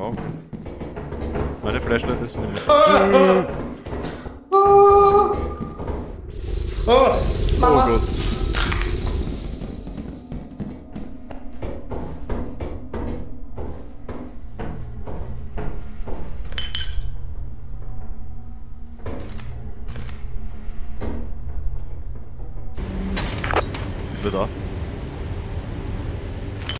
brauchen. Meine Flashlight ist nämlich. Ah, ah, ah. Oh Oh, Mama. Gott. Ist wer da?